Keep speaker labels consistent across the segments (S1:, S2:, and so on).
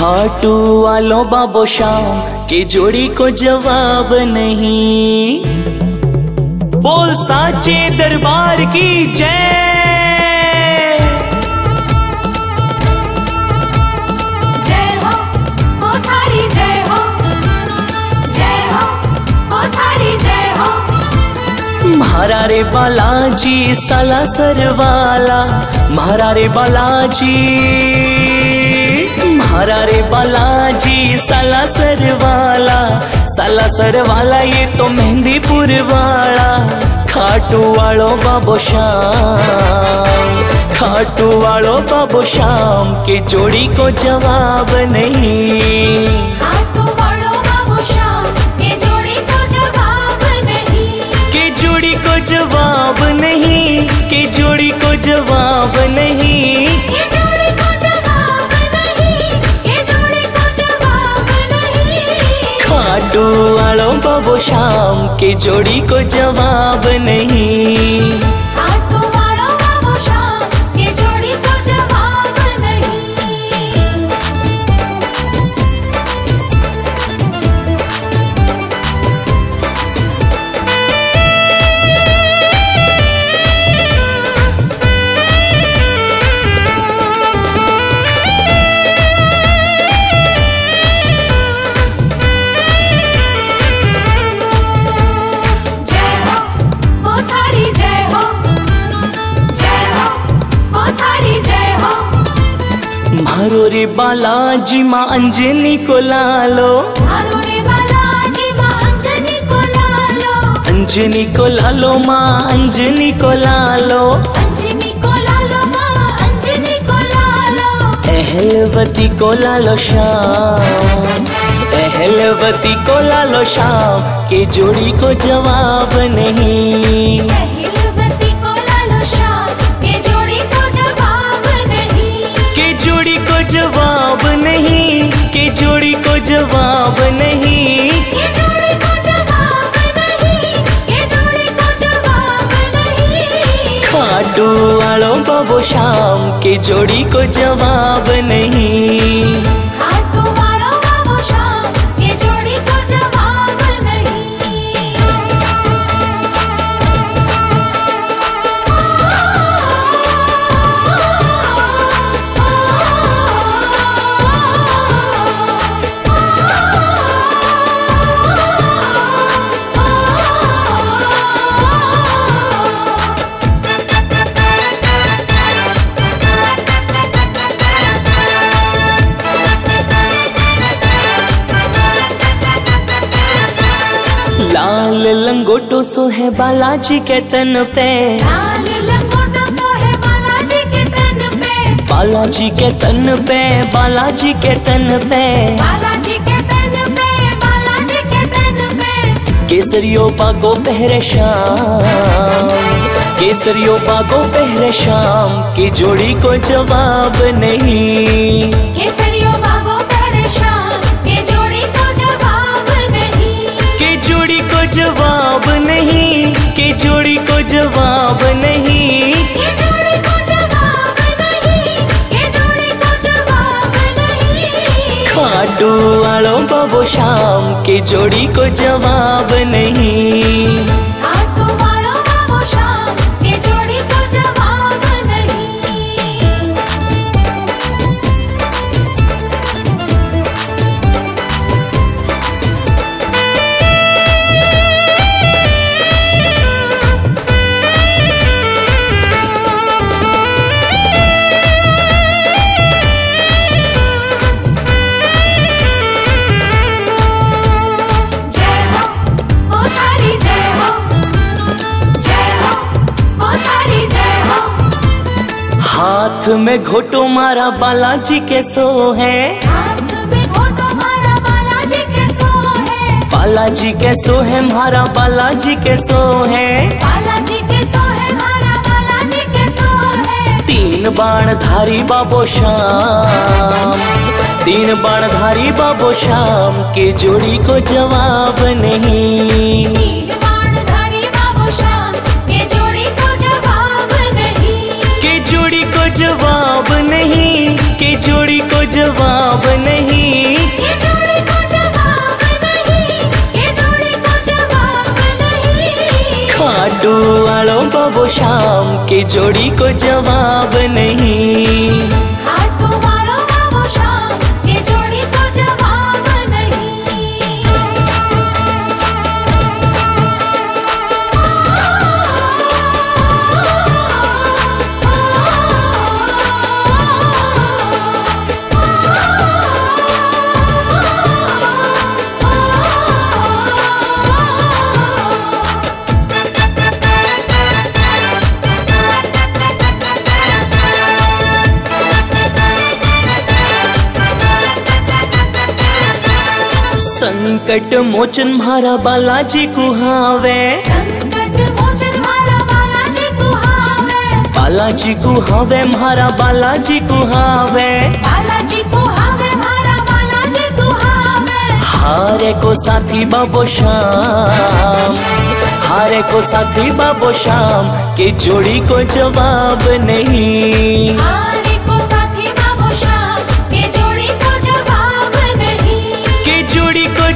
S1: खाटू वालों बाबो शाम के जोड़ी को जवाब नहीं। बोल साचे दरबार की जय।
S2: जय हो जय हो। जय हो जय हो।
S1: म्हारा रे बालाजी साला सरवाला। म्हारा रे बालाजी। म्हारा रे बालाजी साला सरवाला। साला सरवाला ये तो मेहंदीपुर वाला खाटू वालो बाबो श्याम खाटू वालो बाबो श्याम के जोड़ी को जवाब नहीं।
S2: वालो जवाब नहीं
S1: के जोड़ी को जवाब नहीं। शाम के जोड़ी को जवाब नहीं। मारो रे बालाजी माँ अंजनी को लालो
S2: अंजनी को लालो
S1: अंजनी को लालो माँ अंजनी को लालो
S2: अंजनी को लालो माँ अंजनी को लालो
S1: अहलवती को लालो शाम। अहलवती को लालो शाम। के जोड़ी को जवाब नहीं।
S2: जवाब नहीं। ये जोड़ी को जवाब नहीं। ये जोड़ी को जवाब नहीं।
S1: खाटू वालों बाबो शाम के जोड़ी को जवाब नहीं। लाल लंगोटो सो है बालाजी के तन पे।
S2: लाल लंगोटा सोहे बालाजी के तन पे।
S1: बालाजी के तन पे बालाजी के तन पे।
S2: बालाजी के तन पे बालाजी के तन पे।
S1: केसरियो पागो पहरे शाम केसरियो पागो पहरे शाम की जोड़ी को जवाब नहीं। खाटू वालों बाबो शाम के जोड़ी को जवाब नहीं। में घोटो मारा बालाजी के सो है।
S2: बालाजी के सो है,
S1: मारा बालाजी के सो है। तीन बाण धारी बाबो शाम तीन बाण धारी बाबो शाम के जोड़ी को जवाब नहीं।
S2: जोड़ी को जवाब नहीं
S1: के जोड़ी को जवाब नहीं।
S2: खाटू वालों बाबो शाम के जोड़ी को जवाब नहीं।
S1: संकट मोचन मारा बालाजी कुहावे
S2: संकट मोचन मारा बालाजी कुहावे
S1: बालाजी कुहावे मारा बालाजी कुहावे
S2: बालाजी कुहावे मारा बालाजी कुहावे
S1: हारे को साथी बाबो श्याम। हारे को साथी बाबो श्याम के जोड़ी को जवाब नहीं।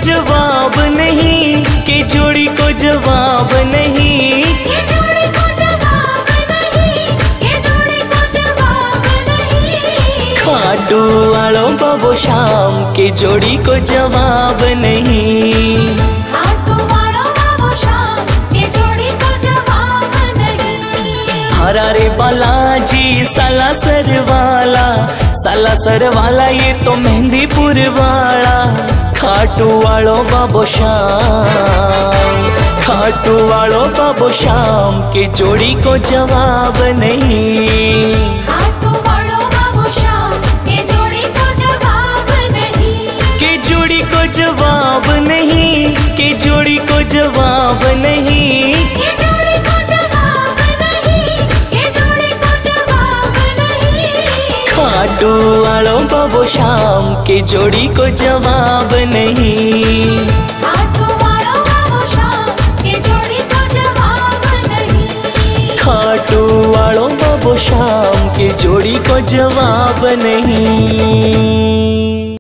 S2: जवाब नहीं
S1: के जोड़ी को जवाब नहीं।
S2: ये जोड़ी को जवाब नहीं ये जोड़ी को जवाब नहीं।
S1: खाटू वालों बाबो शाम के जोड़ी को जवाब नहीं।
S2: खाटू बाबू शाम के जोड़ी को जवाब नहीं।
S1: हरा रे बालाजी साला सर वाला साला सर वाला ये तो मेहंदीपुर वाला खाटू वालों बाबो शाम खाटू वालों बाबो शाम के जोड़ी को जवाब नहीं।
S2: जवाब नहीं
S1: के जोड़ी को
S2: नहीं
S1: खाटू वालों बबो शाम के जोड़ी को जवाब नहीं।
S2: खाटू वालो बाबू शाम के जोड़ी को जवाब नहीं।
S1: खाटू वालों बाबो शाम के जोड़ी को जवाब नहीं।